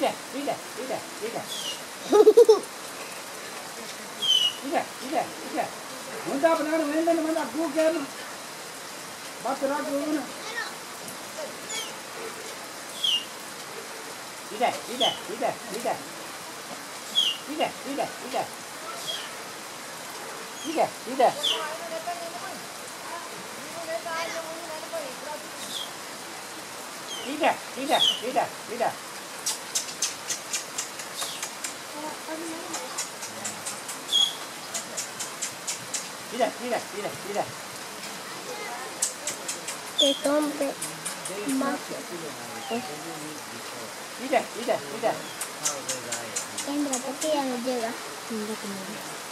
Ida, Ida, Ida, Ida. Ida, Ida, Ida. Manda apa nak? Manda, manda. Go get him. Bapak rak go na. Ida, Ida, Ida, Ida. Ida, Ida, Ida. Ida, Ida. Ida, Ida, Ida, Ida. Mira, mira, mira, mira. Es hombre. Mira, mira, mira. Entra, porque ya no llega. Mira cómo